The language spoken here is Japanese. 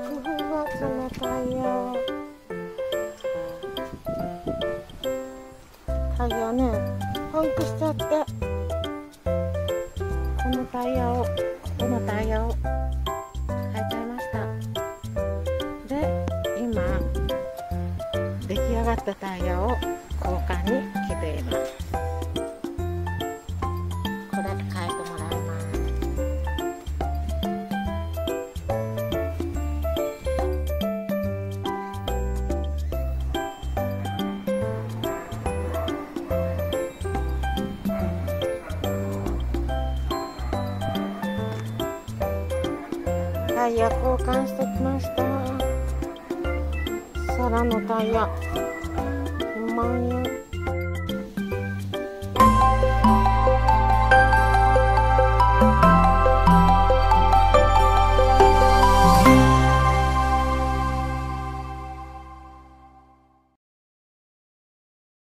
冬は冷たいよタイヤねパンクしちゃってこのタイヤをこのタイヤを変えちゃいました。で今出来上がったタイヤを交換に来てタイヤ交換してきました。サラのタイヤ。5万円。